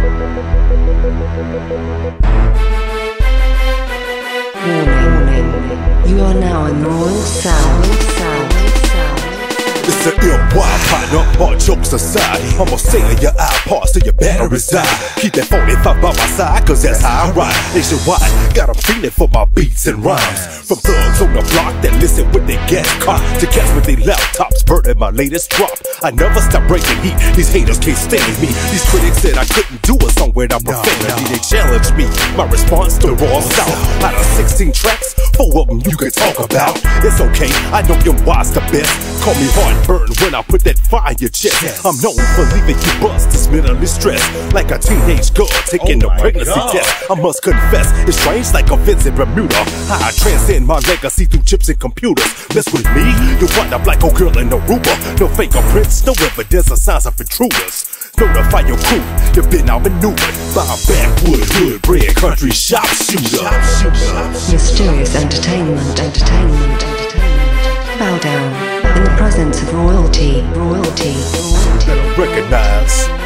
You are now in Royal South. It's an ill wild partner, all jokes aside. I'ma say in your iPod so your better die. Keep that 45 by my side, cause that's how I ride. Nationwide, got a feeling for my beats and rhymes. From thugs on the block that listen gas car to cats with their laptops burning my latest drop. I never stop breaking heat, these haters can't stand me. These critics said I couldn't do a song without profanity. They challenged me, my response to Royal South. Out of 16 tracks, four of them you can talk about. It's okay, I know your wise the best. Call me heartburn when I put that fire in your chest. I'm known for leaving you busted, mentally stressed. Like a teenage girl taking oh a pregnancy test. I must confess, it's strange like a visit Bermuda. How I transcend my legacy through chips and computers. Mess with me, you wind up like a girl in Aruba. No fingerprints, no evidence of signs of intruders. Notify your crew, you've been outmaneuvered by a backwood, hood, bred country sharpshooter. Mysterious entertainment. Entertainment. Entertainment. Bow down in the presence of royalty. Royalty. Royalty. Recognize